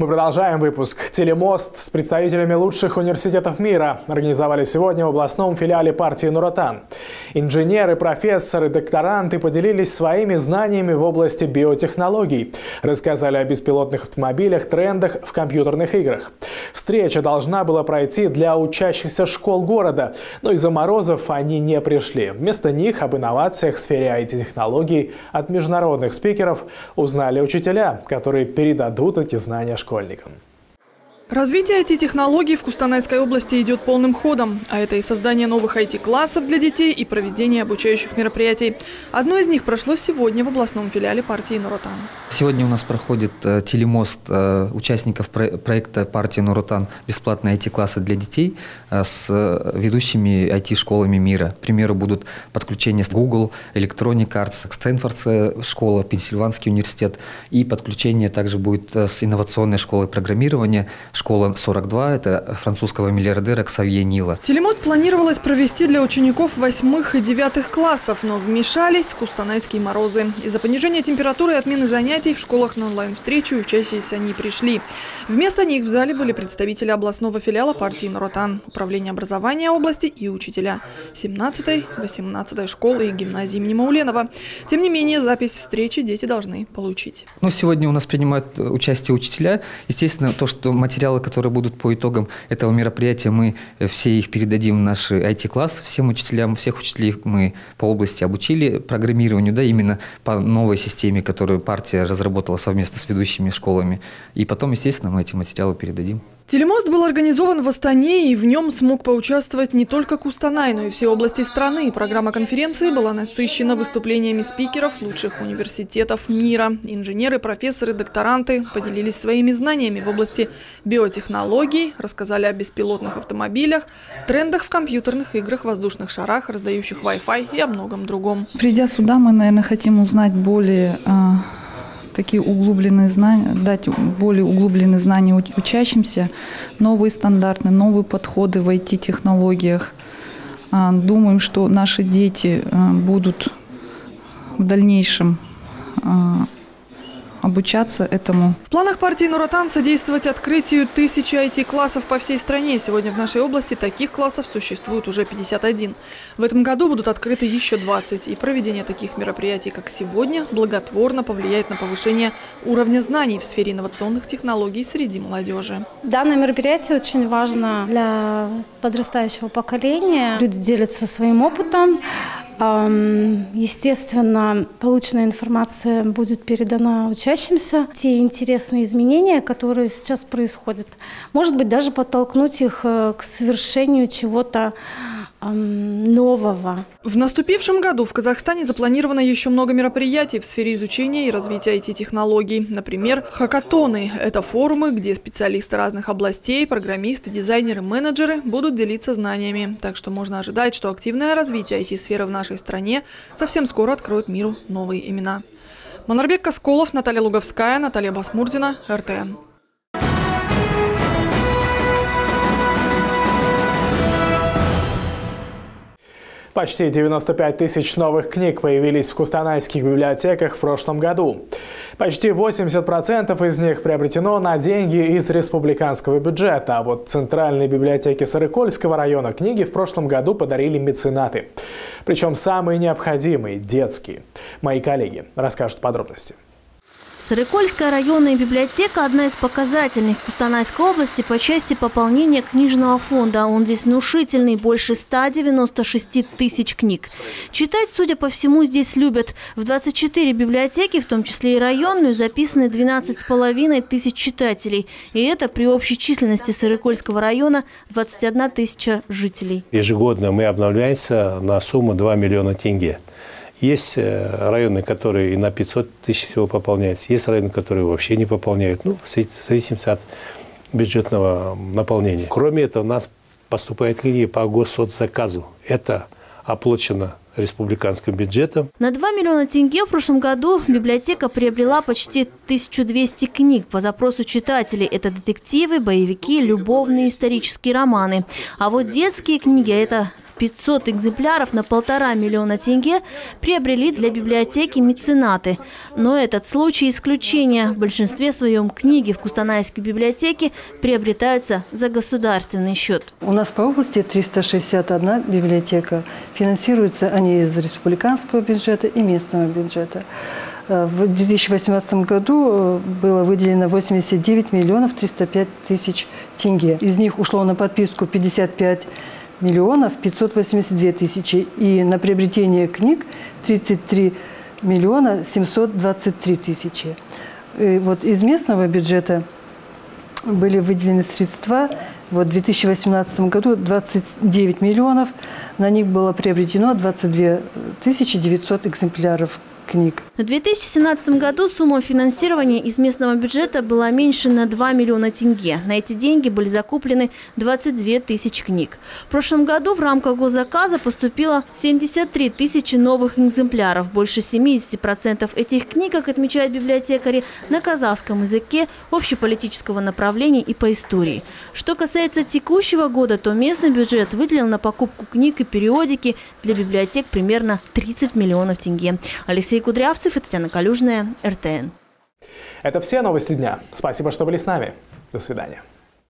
Мы продолжаем выпуск. Телемост с представителями лучших университетов мира организовали сегодня в областном филиале партии «Нуротан». Инженеры, профессоры, докторанты поделились своими знаниями в области биотехнологий. Рассказали о беспилотных автомобилях, трендах в компьютерных играх. Встреча должна была пройти для учащихся школ города, но из-за морозов они не пришли. Вместо них об инновациях в сфере IT-технологий от международных спикеров узнали учителя, которые передадут эти знания школе школьникам. Развитие IT-технологий в Кустанайской области идет полным ходом, а это и создание новых IT-классов для детей и проведение обучающих мероприятий. Одно из них прошло сегодня в областном филиале партии «Нуротан». Сегодня у нас проходит э, телемост э, участников про проекта партии «Нуротан. Бесплатные IT-классы для детей» э, с ведущими IT-школами мира. К примеру, будут подключения с Google, Electronic Arts, Стэнфордская школа, Пенсильванский университет и подключение также будет с инновационной школой программирования – школа 42, это французского миллиардера Ксавье Нила. Телемост планировалось провести для учеников восьмых и девятых классов, но вмешались кустанайские морозы. Из-за понижения температуры и отмены занятий в школах на онлайн-встречу учащиеся не пришли. Вместо них в зале были представители областного филиала партии «Наротан», управления образования области и учителя 17-й, 18-й школы и гимназии имени Мауленова. Тем не менее, запись встречи дети должны получить. Ну, сегодня у нас принимают участие учителя. Естественно, то, что материал материалы, которые будут по итогам этого мероприятия, мы э, все их передадим в наш IT-класс, всем учителям, всех учителей мы по области обучили программированию, да, именно по новой системе, которую партия разработала совместно с ведущими школами. И потом, естественно, мы эти материалы передадим. Телемост был организован в Астане, и в нем смог поучаствовать не только Кустанай, но и все области страны. Программа конференции была насыщена выступлениями спикеров лучших университетов мира. Инженеры, профессоры, докторанты поделились своими знаниями в области биотехнологий, рассказали о беспилотных автомобилях, трендах в компьютерных играх, воздушных шарах, раздающих Wi-Fi и о многом другом. Придя сюда, мы, наверное, хотим узнать более а, такие углубленные знания, дать более углубленные знания учащимся, новые стандарты, новые подходы в IT-технологиях. А, думаем, что наши дети а, будут в дальнейшем а, обучаться этому. В планах партии «Нуротан» содействовать открытию тысячи IT-классов по всей стране. Сегодня в нашей области таких классов существует уже 51. В этом году будут открыты еще 20. И проведение таких мероприятий, как сегодня, благотворно повлияет на повышение уровня знаний в сфере инновационных технологий среди молодежи. Данное мероприятие очень важно для подрастающего поколения. Люди делятся своим опытом, Естественно, полученная информация будет передана учащимся. Те интересные изменения, которые сейчас происходят, может быть, даже подтолкнуть их э, к совершению чего-то нового. В наступившем году в Казахстане запланировано еще много мероприятий в сфере изучения и развития IT-технологий. Например, хакатоны – это форумы, где специалисты разных областей, программисты, дизайнеры, менеджеры будут делиться знаниями. Так что можно ожидать, что активное развитие IT-сферы в нашей стране совсем скоро откроет миру новые имена. Монарбек Касколов, Наталья Луговская, Наталья Басмурзина, РТН. Почти 95 тысяч новых книг появились в кустанайских библиотеках в прошлом году. Почти 80% из них приобретено на деньги из республиканского бюджета, а вот центральной библиотеке Сарыкольского района книги в прошлом году подарили меценаты. Причем самые необходимые – детские. Мои коллеги расскажут подробности. Сарыкольская районная библиотека – одна из показательных в Кустанайской области по части пополнения книжного фонда. Он здесь внушительный – больше 196 тысяч книг. Читать, судя по всему, здесь любят. В 24 библиотеки, в том числе и районную, записаны 12,5 тысяч читателей. И это при общей численности Сарыкольского района 21 тысяча жителей. Ежегодно мы обновляемся на сумму 2 миллиона тенге. Есть э, районы, которые и на 500 тысяч всего пополняются. Есть районы, которые вообще не пополняют. Ну, в зависимости от бюджетного наполнения. Кроме этого, у нас поступают книги по госсоцзаказу. Это оплачено республиканским бюджетом. На 2 миллиона тенге в прошлом году библиотека приобрела почти 1200 книг по запросу читателей. Это детективы, боевики, любовные исторические романы. А вот детские книги – это 500 экземпляров на полтора миллиона тенге приобрели для библиотеки меценаты. Но этот случай исключение. В большинстве своем книги в Кустанайской библиотеке приобретаются за государственный счет. У нас по области 361 библиотека. Финансируются они из республиканского бюджета и местного бюджета. Э, в 2018 году э, было выделено 89 миллионов 305 тысяч тенге. Из них ушло на подписку 55 миллионов 582 тысячи и на приобретение книг 33 миллиона 723 тысячи. И вот из местного бюджета были выделены средства. Вот в 2018 году 29 миллионов, на них было приобретено 22 900 экземпляров книг. В 2017 году сумма финансирования из местного бюджета была меньше на 2 миллиона тенге. На эти деньги были закуплены 22 тысячи книг. В прошлом году в рамках госзаказа поступило 73 тысячи новых экземпляров. Больше 70% этих книг, как отмечают библиотекари, на казахском языке, общеполитического направления и по истории. Что касается текущего года, то местный бюджет выделил на покупку книг и периодики для библиотек примерно 30 миллионов тенге. Алексей Алексей Кудрявцев и Татьяна Калюжная, РТН. Это все новости дня. Спасибо, что были с нами. До свидания.